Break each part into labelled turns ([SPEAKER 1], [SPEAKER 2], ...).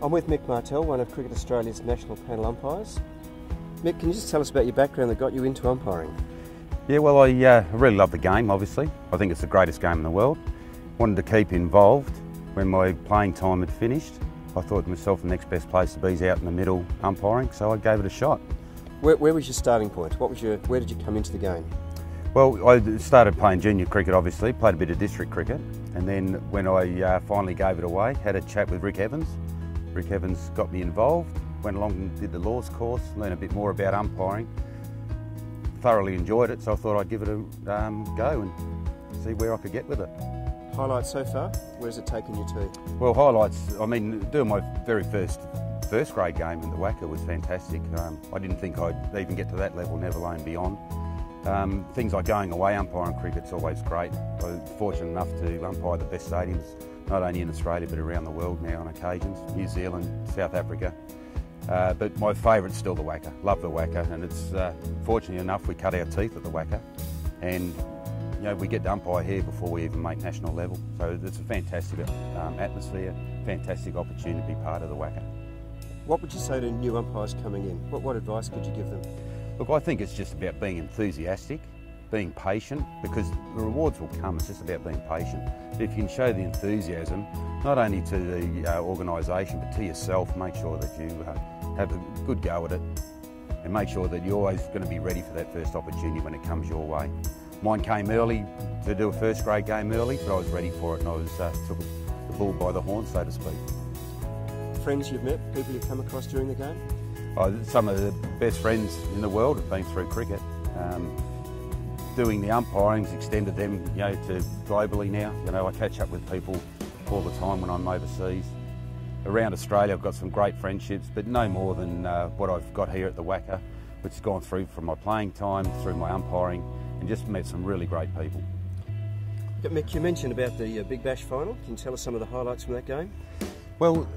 [SPEAKER 1] I'm with Mick Martell, one of Cricket Australia's national panel umpires. Mick, can you just tell us about your background that got you into umpiring?
[SPEAKER 2] Yeah, well, I uh, really love the game, obviously. I think it's the greatest game in the world. Wanted to keep involved. When my playing time had finished, I thought to myself the next best place to be is out in the middle umpiring, so I gave it a shot.
[SPEAKER 1] Where, where was your starting point? What was your, where did you come into the game?
[SPEAKER 2] Well, I started playing junior cricket, obviously, played a bit of district cricket, and then when I uh, finally gave it away, had a chat with Rick Evans. Rick Evans got me involved, went along and did the laws course, learned a bit more about umpiring. Thoroughly enjoyed it, so I thought I'd give it a um, go and see where I could get with it.
[SPEAKER 1] Highlights so far? Where's it taken you to?
[SPEAKER 2] Well, highlights, I mean, doing my very first first grade game in the WACA was fantastic. Um, I didn't think I'd even get to that level, never alone beyond. Um, things like going away umpiring cricket's always great. I was fortunate enough to umpire the best stadiums, not only in Australia but around the world now on occasions, New Zealand, South Africa. Uh, but my favourite's still the WACA. Love the WACA, and it's uh, fortunately enough we cut our teeth at the WACA, and you know we get to umpire here before we even make national level. So it's a fantastic um, atmosphere, fantastic opportunity to be part of the WACA.
[SPEAKER 1] What would you say to new umpires coming in? What, what advice could you give them?
[SPEAKER 2] Look, I think it's just about being enthusiastic, being patient, because the rewards will come. It's just about being patient. If you can show the enthusiasm, not only to the uh, organisation but to yourself, make sure that you uh, have a good go at it, and make sure that you're always going to be ready for that first opportunity when it comes your way. Mine came early to do a first grade game early, but I was ready for it, and I was uh, took the bull by the horn, so to speak.
[SPEAKER 1] Friends you've met, people you've come across during the game?
[SPEAKER 2] Oh, some of the best friends in the world have been through cricket. Um, doing the umpiring's extended them, you know, to globally now. You know, I catch up with people all the time when I'm overseas. Around Australia, I've got some great friendships, but no more than uh, what I've got here at the WACA, which has gone through from my playing time, through my umpiring, and just met some really great people.
[SPEAKER 1] Mick, you mentioned about the uh, Big Bash final. Can you tell us some of the highlights from that game?
[SPEAKER 2] Well,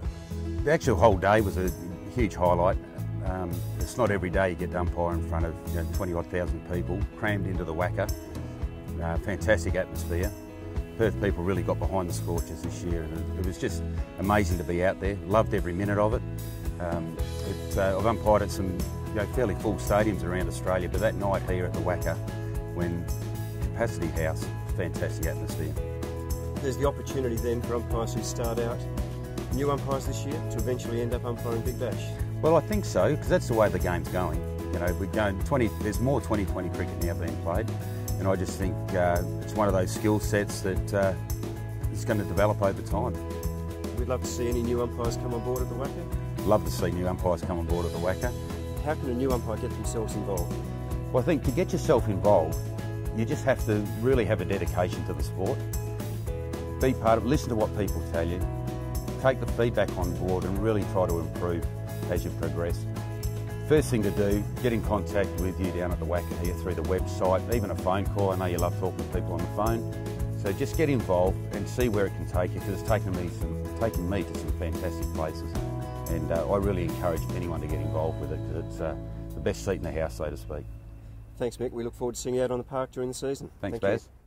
[SPEAKER 2] the actual whole day was a huge highlight. Um, it's not every day you get umpire in front of you know, 20 odd thousand people crammed into the WACA. Uh, fantastic atmosphere. Perth people really got behind the Scorchers this year and it was just amazing to be out there. Loved every minute of it. Um, it uh, I've umpired at some you know, fairly full stadiums around Australia, but that night here at the WACA, when capacity house, fantastic atmosphere.
[SPEAKER 1] There's the opportunity then for umpires who start out, new umpires this year, to eventually end up umpiring Big Bash.
[SPEAKER 2] Well, I think so because that's the way the game's going. You know, we're going 20. There's more 2020 cricket now being played, and I just think uh, it's one of those skill sets that uh, is going to develop over time.
[SPEAKER 1] We'd love to see any new umpires come on board at the WACA.
[SPEAKER 2] Love to see new umpires come on board at the WACA.
[SPEAKER 1] How can a new umpire get themselves involved?
[SPEAKER 2] Well, I think to get yourself involved, you just have to really have a dedication to the sport. Be part of it. Listen to what people tell you. Take the feedback on board and really try to improve as you progress. First thing to do, get in contact with you down at the WACA here through the website, even a phone call. I know you love talking to people on the phone. So just get involved and see where it can take you because it's taken me, some, taken me to some fantastic places. And uh, I really encourage anyone to get involved with it because it's uh, the best seat in the house, so to speak.
[SPEAKER 1] Thanks, Mick. We look forward to seeing you out on the park during the season.
[SPEAKER 2] Thanks, Thank Baz. You.